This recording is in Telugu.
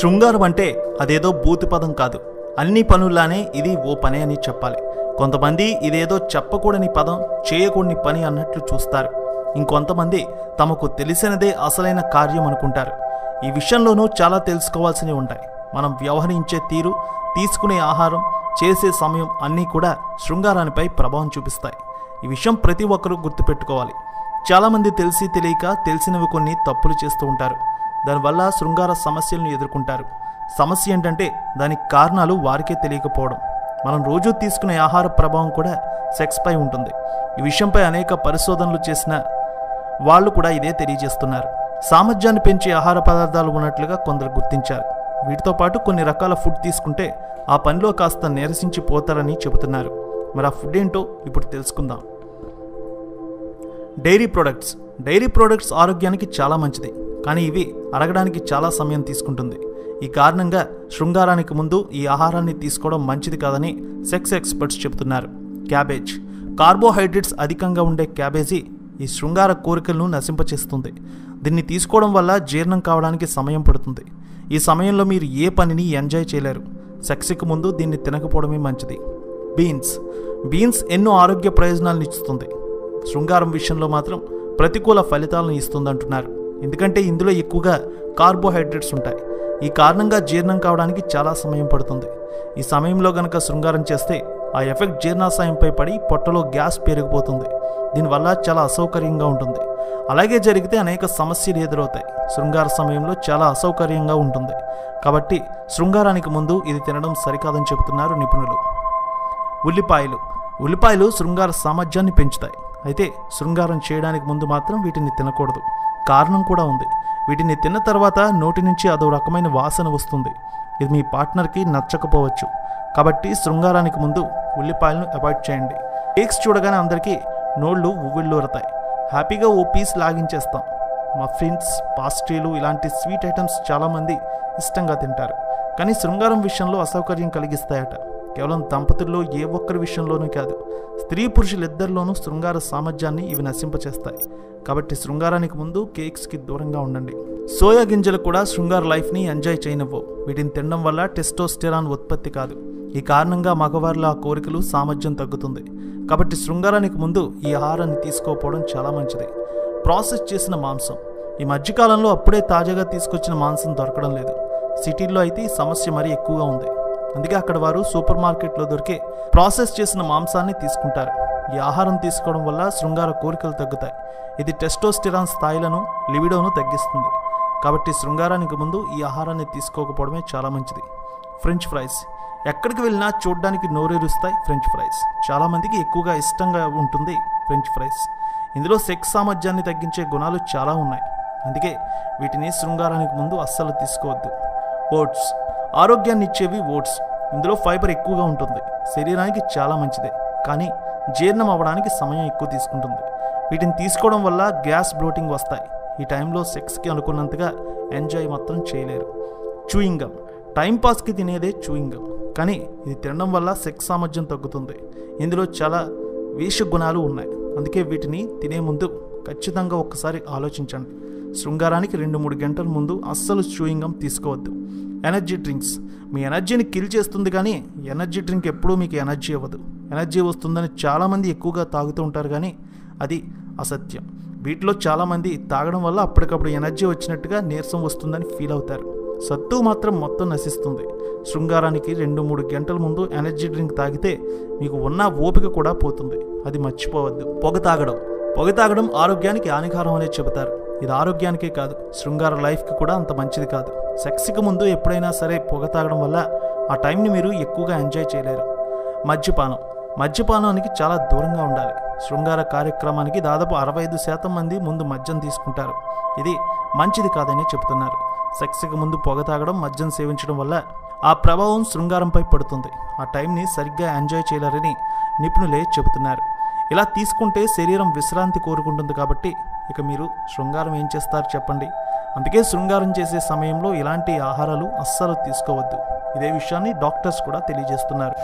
శృంగారం అంటే అదేదో బూతి పదం కాదు. అన్ని పనుల్లానే ఇది ఓ పనే అని చెప్పాలి. కొంతమంది ఇదేదో చెప్పకూడని పదం చేయకూడని పని అన్నట్లు చూస్తారు. ఇంకొంతమంది తమకు తెలిసినదే అసలైన కార్యం అనుకుంటారు. ఈ విషయంలోనూ చాలా తెలుసుకోవాల్సినవి ఉంటాయి. మనం వ్యవహరించే తీరు తీసుకునే ఆహారం చేసే సమయం అన్నీ కూడా శృంగారానిపై ప్రభావం చూపిస్తాయి. ఈ విషయం ప్రతి ఒక్కరూ గుర్తుపెట్టుకోవాలి. చాలామంది తెలిసి తెలియక తెలిసినవి కొన్ని తప్పులు చేస్తూ ఉంటారు. దానివల్ల శృంగార సమస్యలను ఎదుర్కొంటారు. సమస్య ఏంటంటే దానికి కారణాలు వారికే తెలియకపోవడం. మనం రోజు తీసుకునే ఆహార ప్రభావం కూడా సెక్స్పై ఉంటుంది. ఈ విషయంపై అనేక పరిశోధనలు చేసిన వాళ్ళు కూడా ఇదే తెలియజేస్తున్నారు. సామర్థ్యాన్ని పెంచే ఆహార పదార్థాలు ఉన్నట్లుగా కొందరు గుర్తించారు. వీటితో పాటు కొన్ని రకాల ఫుడ్ తీసుకుంటే ఆ పనిలో కాస్త నీరసించిపోతారని చెబుతున్నారు. మరి ఆ ఫుడ్ ఏంటో ఇప్పుడు తెలుసుకుందాం. Dairy products. డైరీ ప్రొడక్ట్స్ ఆరోగ్యానికి చాలా మంచిది. కానీ ఇవి అరగడానికి చాలా సమయం తీసుకుంటుంది. ఈ కారణంగా శృంగారానికి ముందు ఈ ఆహారాన్ని తీసుకోవడం మంచిది కాదని సెక్స్ ఎక్స్పర్ట్స్ చెబుతున్నారు. క్యాబేజ్. కార్బోహైడ్రేట్స్ అధికంగా ఉండే క్యాబేజీ ఈ శృంగార కోరికలను నశింపచేస్తుంది. దీన్ని తీసుకోవడం వల్ల జీర్ణం కావడానికి సమయం పడుతుంది. ఈ సమయంలో మీరు ఏ పనిని ఎంజాయ్ చేయలేరు. సెక్స్కి ముందు దీన్ని తినకపోవడమే మంచిది. బీన్స్. బీన్స్ ఎన్నో ఆరోగ్య ప్రయోజనాలను ఇస్తుంది. శృంగారం విషయంలో మాత్రం ప్రతికూల ఫలితాలను ఇస్తుందంటున్నారు. ఎందుకంటే ఇందులో ఎక్కువగా కార్బోహైడ్రేట్స్ ఉంటాయి. ఈ కారణంగా జీర్ణం కావడానికి చాలా సమయం పడుతుంది. ఈ సమయంలో గనక శృంగారం చేస్తే ఆ ఎఫెక్ట్ జీర్ణాశయంపై పడి పొట్టలో గ్యాస్ పెరిగిపోతుంది. దీనివల్ల చాలా అసౌకర్యంగా ఉంటుంది. అలాగే జరిగితే అనేక సమస్యలు ఎదురవుతాయి. శృంగార సమయంలో చాలా అసౌకర్యంగా ఉంటుంది. కాబట్టి శృంగారానికి ముందు ఇది తినడం సరికాదని చెబుతున్నారు నిపుణులు. ఉల్లిపాయలు. ఉల్లిపాయలు శృంగార సామర్థ్యాన్ని పెంచుతాయి. అయితే శృంగారం చేయడానికి ముందు మాత్రం వీటిని తినకూడదు. కారణం కూడా ఉంది. వీటిని తిన్న తర్వాత నోటి నుంచి అదో రకమైన వాసన వస్తుంది. ఇది మీ పార్ట్నర్కి నచ్చకపోవచ్చు. కాబట్టి శృంగారానికి ముందు ఉల్లిపాయలను అవాయిడ్ చేయండి. కేక్స్ చూడగానే అందరికీ నోళ్ళు ఉవ్విళ్ళూరతాయి. హ్యాపీగా ఓ పీస్ లాగించేస్తాం. మఫిన్స్ పాస్ట్రీలు ఇలాంటి స్వీట్ ఐటమ్స్ చాలామంది ఇష్టంగా తింటారు. కానీ శృంగారం విషయంలో అసౌకర్యం కలిగిస్తాయట. కేవలం దంపతుల్లో ఏ ఒక్కరి విషయంలోనూ కాదు స్త్రీ పురుషులిద్దరిలోనూ శృంగార సామర్థ్యాన్ని ఇవి నశింపచేస్తాయి. కాబట్టి శృంగారానికి ముందు కేక్స్కి దూరంగా ఉండండి. సోయా గింజలు కూడా శృంగార లైఫ్ని ఎంజాయ్ చేయనివ్వవు వీటిని తినడం వల్ల టెస్టోస్టెరాన్ ఉత్పత్తి కాదు. ఈ కారణంగా మగవారిలో ఆ కోరికలు సామర్థ్యం తగ్గుతుంది. కాబట్టి శృంగారానికి ముందు ఈ ఆహారాన్ని తీసుకోకపోవడం చాలా మంచిది. ప్రాసెస్ చేసిన మాంసం. ఈ మధ్యకాలంలో అప్పుడే తాజాగా తీసుకొచ్చిన మాంసం దొరకడం లేదు. సిటీల్లో అయితే ఈ సమస్య మరీ ఎక్కువగా ఉంది. అందుకే అక్కడ వారు సూపర్ మార్కెట్లో దొరికే ప్రాసెస్ చేసిన మాంసాన్ని తీసుకుంటారు. ఈ ఆహారం తీసుకోవడం వల్ల శృంగార కోరికలు తగ్గుతాయి. ఇది టెస్టోస్టిరాన్ స్థాయిలను లివిడోను తగ్గిస్తుంది. కాబట్టి శృంగారానికి ముందు ఈ ఆహారాన్ని తీసుకోకపోవడమే చాలా మంచిది. French fries. ఎక్కడికి వెళ్ళినా చూడడానికి నోరేరుస్తాయి ఫ్రెంచ్ ఫ్రైస్. చాలామందికి ఎక్కువగా ఇష్టంగా ఉంటుంది ఫ్రెంచ్ ఫ్రైస్. ఇందులో సెక్స్ సామర్థ్యాన్ని తగ్గించే గుణాలు చాలా ఉన్నాయి. అందుకే వీటిని శృంగారానికి ముందు అస్సలు తీసుకోవద్దు. ఓట్స్. ఆరోగ్యాన్ని ఇచ్చేవి ఓట్స్. ఇందులో ఫైబర్ ఎక్కువగా ఉంటుంది. శరీరానికి చాలా మంచిదే. కానీ జీర్ణం అవ్వడానికి సమయం ఎక్కువ తీసుకుంటుంది. వీటిని తీసుకోవడం వల్ల గ్యాస్ బ్లోటింగ్ వస్తాయి. ఈ టైంలో సెక్స్కి అనుకున్నంతగా ఎంజాయ్ మాత్రం చేయలేరు. చూయింగం టైంపాస్కి తినేదే చూయింగం కానీ ఇది తినడం వల్ల సెక్స్ సామర్థ్యం తగ్గుతుంది. ఇందులో చాలా వేష గుణాలు ఉన్నాయి. అందుకే వీటిని తినే ముందు ఖచ్చితంగా ఒక్కసారి ఆలోచించండి. శృంగారానికి రెండు మూడు గంటల ముందు అస్సలు చూయింగం తీసుకోవద్దు. Energy drinks. మీ ఎనర్జీని కిల్ చేస్తుంది కానీ ఎనర్జీ డ్రింక్ ఎప్పుడూ మీకు ఎనర్జీ ఇవ్వదు. ఎనర్జీ వస్తుందని చాలామంది ఎక్కువగా తాగుతూ ఉంటారు కానీ అది అసత్యం. వీటిలో చాలామంది తాగడం వల్ల అప్పటికప్పుడు ఎనర్జీ వచ్చినట్టుగా నీరసం వస్తుందని ఫీల్ అవుతారు. సత్తు మాత్రం మొత్తం నశిస్తుంది. శృంగారానికి రెండు మూడు గంటల ముందు ఎనర్జీ డ్రింక్ తాగితే మీకు ఉన్న ఓపిక కూడా పోతుంది. అది మర్చిపోవద్దు. పొగ తాగడం. పొగ తాగడం ఆరోగ్యానికి హానికారం అనేది చెబుతారు. ఇది ఆరోగ్యానికే కాదు శృంగార లైఫ్కి కూడా అంత మంచిది కాదు. సెక్స్కి ముందు ఎప్పుడైనా సరే పొగ తాగడం వల్ల ఆ టైంని మీరు ఎక్కువగా ఎంజాయ్ చేయలేరు. మద్యపానం. మద్యపానానికి చాలా దూరంగా ఉండాలి. శృంగార కార్యక్రమానికి దాదాపు అరవై ఐదు శాతం మంది ముందు మద్యం తీసుకుంటారు. ఇది మంచిది కాదని చెబుతున్నారు. సెక్స్కి ముందు పొగ తాగడం మద్యం సేవించడం వల్ల ఆ ప్రభావం శృంగారంపై పడుతుంది. ఆ టైంని సరిగ్గా ఎంజాయ్ చేయలేరని నిపుణులే చెబుతున్నారు. ఇలా తీసుకుంటే శరీరం విశ్రాంతి కోరుకుంటుంది కాబట్టి ఇక మీరు శృంగారం ఏం చేస్తారు చెప్పండి. అందుకే శృంగారం చేసే సమయంలో ఇలాంటి ఆహారాలు అస్సలు తీసుకోవద్దు. ఇదే విషయాన్ని డాక్టర్స్ కూడా తెలియజేస్తున్నారు.